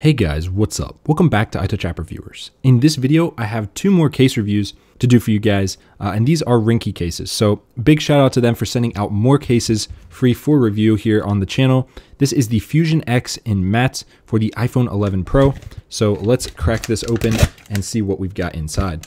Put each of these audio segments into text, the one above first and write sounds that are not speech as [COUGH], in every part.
Hey guys, what's up? Welcome back to iTouch App Reviewers. In this video, I have two more case reviews to do for you guys, uh, and these are Ringke cases. So big shout out to them for sending out more cases free for review here on the channel. This is the Fusion X in matte for the iPhone 11 Pro. So let's crack this open and see what we've got inside.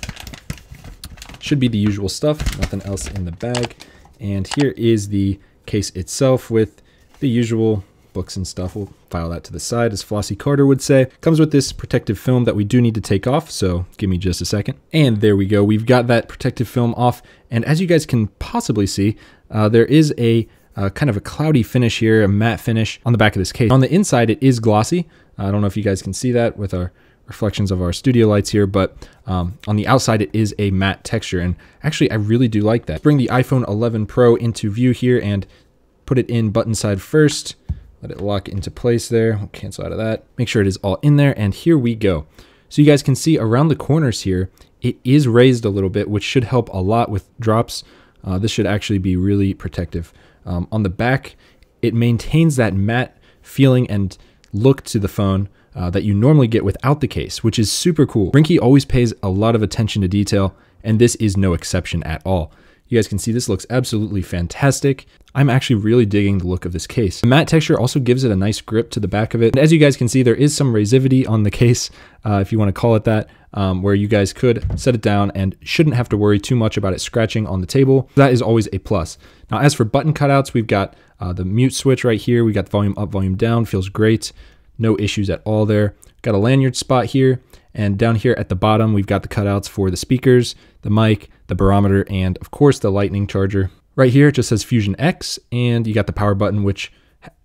Should be the usual stuff, nothing else in the bag. And here is the case itself with the usual books and stuff. We'll file that to the side, as Flossy Carter would say. Comes with this protective film that we do need to take off, so give me just a second. And there we go. We've got that protective film off. And as you guys can possibly see, uh, there is a uh, kind of a cloudy finish here, a matte finish on the back of this case. On the inside, it is glossy. I don't know if you guys can see that with our reflections of our studio lights here, but um, on the outside, it is a matte texture. And actually, I really do like that. Bring the iPhone 11 Pro into view here and put it in button side first. Let it lock into place there. We'll cancel out of that. Make sure it is all in there. And here we go. So you guys can see around the corners here, it is raised a little bit, which should help a lot with drops. Uh, this should actually be really protective. Um, on the back, it maintains that matte feeling and look to the phone uh, that you normally get without the case, which is super cool. Ringke always pays a lot of attention to detail, and this is no exception at all. You guys can see this looks absolutely fantastic. I'm actually really digging the look of this case. The matte texture also gives it a nice grip to the back of it. And as you guys can see, there is some resivity on the [LAUGHS] case, uh, if you want to call it that, um, where you guys could set it down and shouldn't have to worry too much about it scratching on the table. That is always a plus. Now, as for button cutouts, we've got uh, the mute switch right here. We got volume up, volume down, feels great. No issues at all there. Got a lanyard spot here. And down here at the bottom, we've got the cutouts for the speakers, the mic, the barometer, and of course the lightning charger. Right here, it just says Fusion X, and you got the power button, which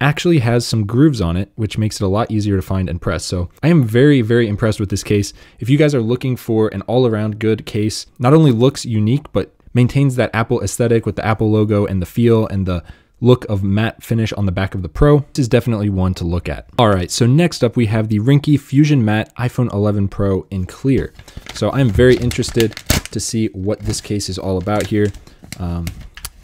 actually has some grooves on it, which makes it a lot easier to find and press. So I am very, very impressed with this case. If you guys are looking for an all around good case, not only looks unique, but maintains that Apple aesthetic with the Apple logo and the feel and the look of matte finish on the back of the Pro. This is definitely one to look at. All right, so next up we have the Ringke Fusion Matte iPhone 11 Pro in clear. So I'm very interested to see what this case is all about here. Um,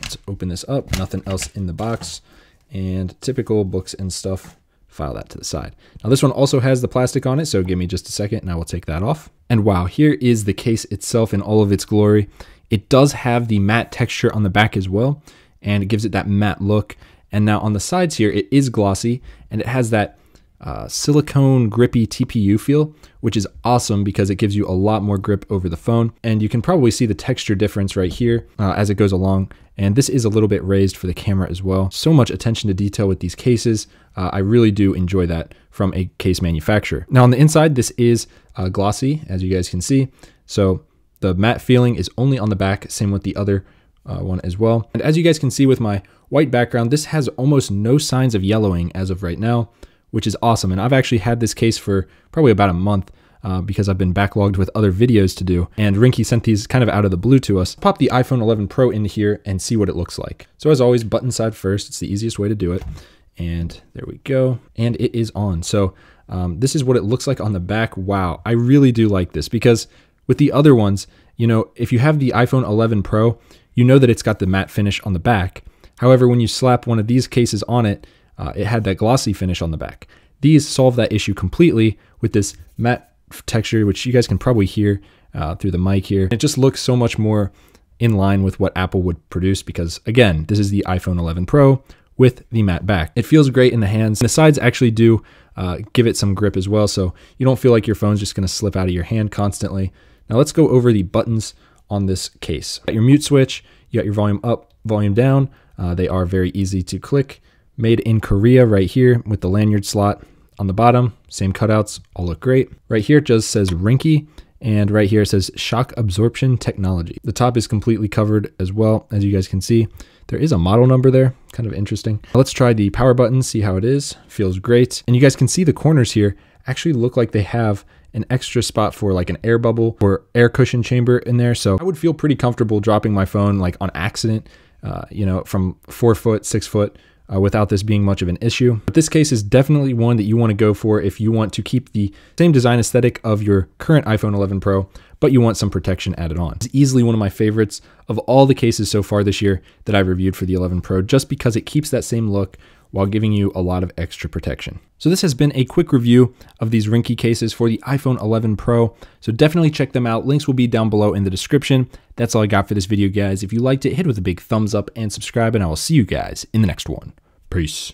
let's open this up, nothing else in the box, and typical books and stuff, file that to the side. Now this one also has the plastic on it, so give me just a second and I will take that off. And wow, here is the case itself in all of its glory. It does have the matte texture on the back as well, and it gives it that matte look. And now on the sides here, it is glossy and it has that uh, silicone grippy TPU feel, which is awesome because it gives you a lot more grip over the phone. And you can probably see the texture difference right here uh, as it goes along. And this is a little bit raised for the camera as well. So much attention to detail with these cases. Uh, I really do enjoy that from a case manufacturer. Now on the inside, this is uh, glossy, as you guys can see. So the matte feeling is only on the back, same with the other uh, one as well. And as you guys can see with my white background, this has almost no signs of yellowing as of right now, which is awesome. And I've actually had this case for probably about a month uh, because I've been backlogged with other videos to do. And Ringke sent these kind of out of the blue to us. Pop the iPhone 11 Pro into here and see what it looks like. So as always, button side first. It's the easiest way to do it. And there we go. And it is on. So um, this is what it looks like on the back. Wow, I really do like this because with the other ones, you know, if you have the iPhone 11 Pro, you know that it's got the matte finish on the back. However, when you slap one of these cases on it, uh, it had that glossy finish on the back. These solve that issue completely with this matte texture, which you guys can probably hear uh, through the mic here. It just looks so much more in line with what Apple would produce because, again, this is the iPhone 11 Pro with the matte back. It feels great in the hands. The sides actually do uh, give it some grip as well, so you don't feel like your phone's just going to slip out of your hand constantly. Now let's go over the buttons on this case. Got your mute switch, you got your volume up, volume down. Uh, they are very easy to click. Made in Korea right here with the lanyard slot on the bottom. Same cutouts, all look great. Right here it just says Ringke and right here it says shock absorption technology. The top is completely covered as well, as you guys can see. There is a model number there, kind of interesting. Let's try the power button, see how it is. Feels great. And you guys can see the corners here actually look like they have an extra spot for like an air bubble or air cushion chamber in there. So I would feel pretty comfortable dropping my phone like on accident, uh, you know, from four foot, six foot uh, without this being much of an issue. But this case is definitely one that you want to go for if you want to keep the same design aesthetic of your current iPhone 11 Pro, but you want some protection added on. It's easily one of my favorites of all the cases so far this year that I've reviewed for the 11 Pro, just because it keeps that same look while giving you a lot of extra protection. So this has been a quick review of these Ringke cases for the iPhone 11 Pro. So definitely check them out. Links will be down below in the description. That's all I got for this video, guys. If you liked it, hit it with a big thumbs up and subscribe, and I will see you guys in the next one. Peace.